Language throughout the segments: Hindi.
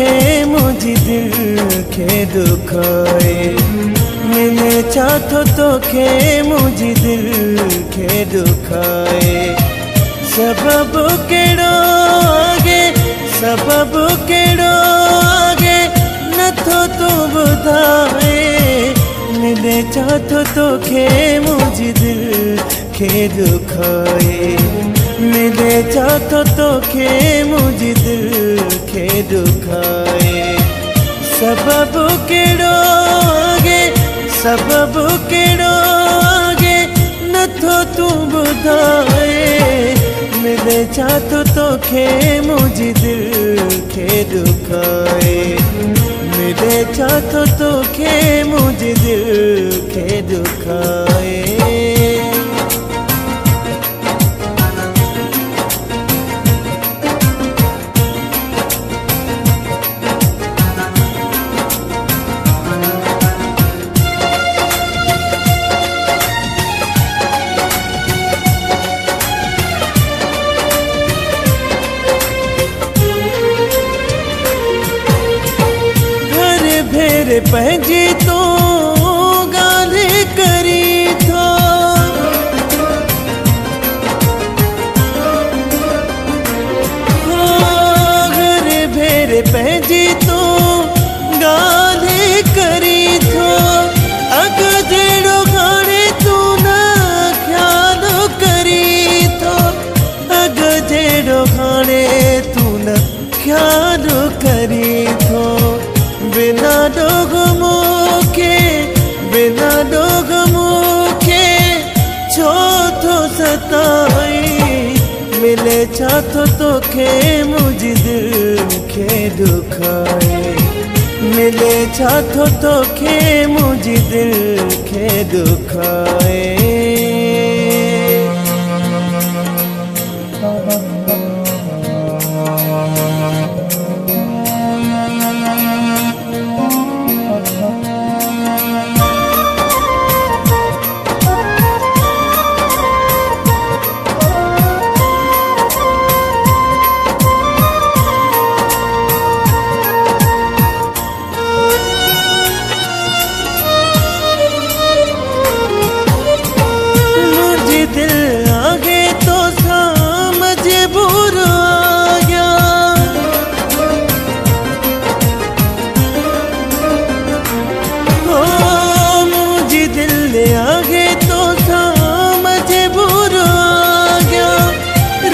चाथो तो खे मुझी दिल खे दुखाए मिले चाथो तो खे मुझी दिल खे दुखाए सबब केड़ो आगे, सबब केड़ो आगे, नथो तू ॿुधाए मिले चाथो तो खे मुझी दिल खे दुखाए मिले चाथो तो खे मुझी दिल खे दुखाए। सबब केड़ो आगे सबब केड़ो आगे नथो तू ॿुधाए मिले चाथो तो खे मुझी दिल खे दुखाए। मिले चाथो तो खे मुझी दिल खे दुखाए। भेर पंहिंजी तो ॻाल्हि करी थो। हर भेर पंहिंजी तो ॻाल्हि करी थो। अॻ जहिड़ो हाणे तूं न ख़्यालु करी थो। अॻ जहिड़ो हाणे तूं न ख़्यालु छो थो सताई। मिले चाथो तोखे मुंहिंजी दिल खे दुखाए मिले चाथो तोखे मुंहिंजी दिल खे दुखाए दिल आगे तो समझ बुरा गया। ओ, मुझे दिल आगे तो समझ बुरा गया।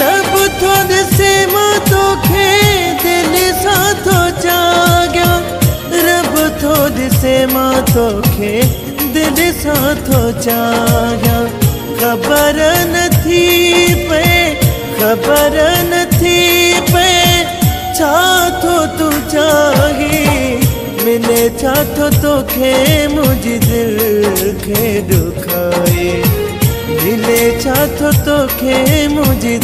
रब थोद से माँ तो खे दिल साथो चा गया। रब थोद से माँ तो खे दिल साथो चा खबर थी पे, खबर न थी पे। छाथो तू चाही, मिले छाथो तो खे मुझी दिल खे दुखाए। मिले छाथो तो खे मुझी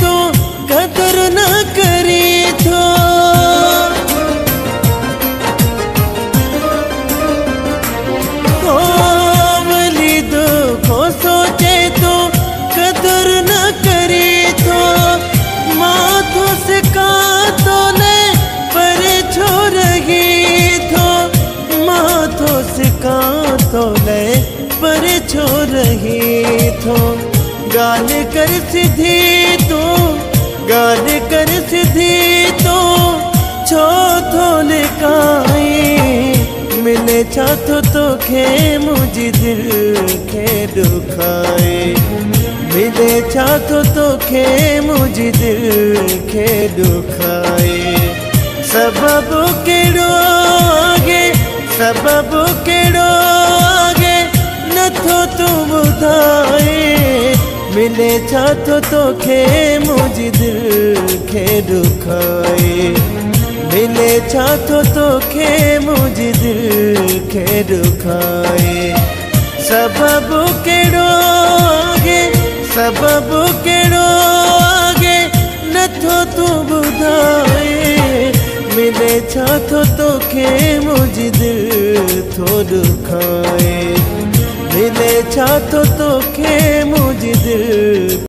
तो कदर न करी ओ दो को सोचे तो कदर न करी थो माथो से का तो ले पर छो रही थो माथो से का तो ले पर छो रही थो गाल कर सिधी गाल कर सिधी तो छो थो लिकाई मिले चाथो तो खे मुझी दिल खे दुखाए। मिले चाथो तो खे मुझी दिल खे दुखाए। सबब केड़ो आगे सबब केड़ो आगे नथो तू ॿुधाए मिले चाथो तोखे मुंहिंजी दिल खे दुखाए मिले छा थो तोखे मुंहिंजी दिलि खे ॾुखाए सबबु कहिड़ो आगे, सबबु कहिड़ो आगे, नथो तूं ॿुधाए मिले छा थो तोखे मुंहिंजी दिलि थो ॾुखाए मिले चाहतो तो खे मुझे दिलि